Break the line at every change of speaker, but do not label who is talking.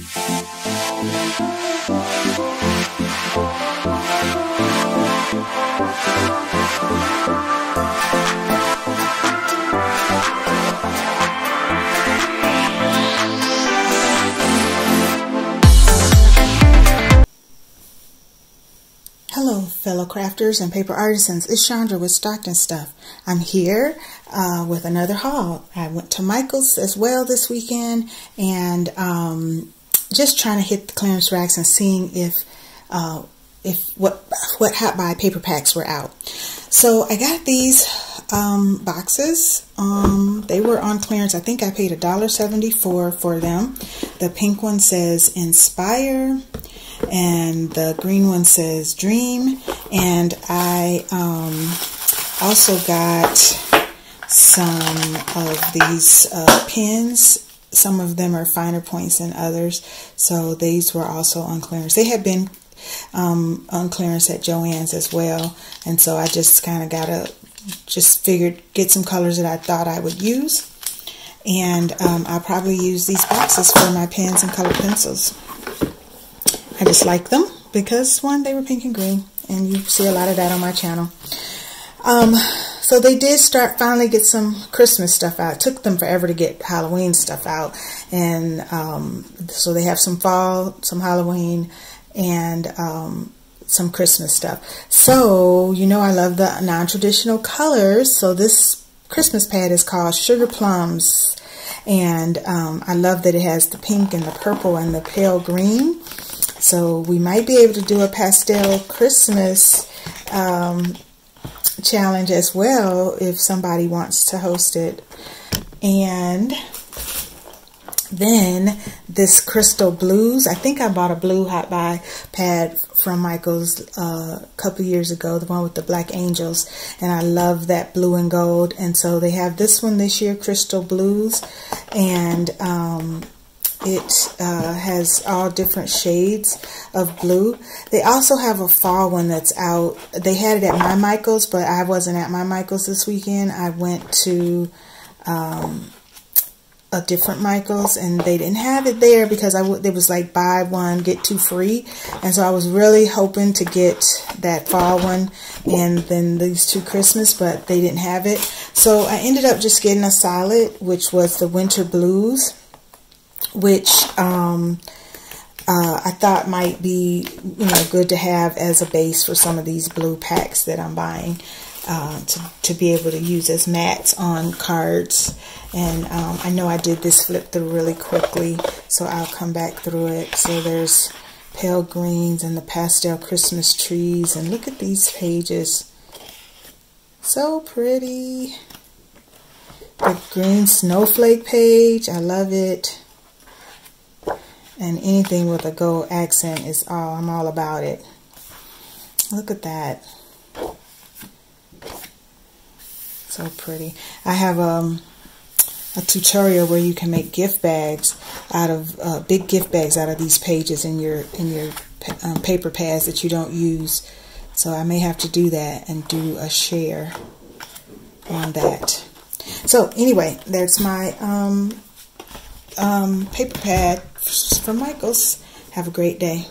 Hello, fellow crafters and paper artisans. It's Chandra with Stocked 'n' Stuffed. I'm here uh, with another haul. I went to Michael's as well this weekend and um, just trying to hit the clearance racks and seeing if uh, if what what hot buy paper packs were out. So I got these um, boxes. Um, they were on clearance. I think I paid $1.74 for them. The pink one says Inspire and the green one says dream and I um, also got some of these uh, pins some of them are finer points than others. So these were also on clearance. They had been um, on clearance at Joann's as well. And so I just kind of got to just figured get some colors that I thought I would use. And um, I'll probably use these boxes for my pens and colored pencils. I just like them because one, they were pink and green, and you see a lot of that on my channel. Um, so they did start finally get some Christmas stuff out. It took them forever to get Halloween stuff out, and um, so they have some fall, some Halloween, and um, some Christmas stuff. So you know I love the non-traditional colors. So this Christmas pad is called Sugar Plums, and um, I love that it has the pink and the purple and the pale green. So we might be able to do a pastel Christmas um, challenge as well if somebody wants to host it. And then this Crystal Blues. I think I bought a blue hot buy pad from Michael's uh, a couple years ago, the one with the black angels. And I love that blue and gold. And so they have this one this year, Crystal Blues. And um, it uh, has all different shades of blue. They also have a fall one that's out. They had it at my Michael's, but I wasn't at my Michael's this weekend. I went to um, a different Michael's and they didn't have it there because I it was like buy one get two free and so I was really hoping to get that fall one and then these two Christmas but they didn't have it so I ended up just getting a solid which was the winter blues which um, uh, I thought might be you know good to have as a base for some of these blue packs that I'm buying uh, to, to be able to use as mats on cards. And um, I know I did this flip through really quickly so I'll come back through it. So there's pale greens and the pastel Christmas trees and look at these pages. So pretty. The green snowflake page I love it and anything with a gold accent is all, I'm all about it. Look at that. So pretty. I have um, a tutorial where you can make gift bags out of uh, big gift bags out of these pages in your in your um, paper pads that you don't use. So I may have to do that and do a share on that. So anyway, that's my um, um, paper pad this is from Michaels. Have a great day.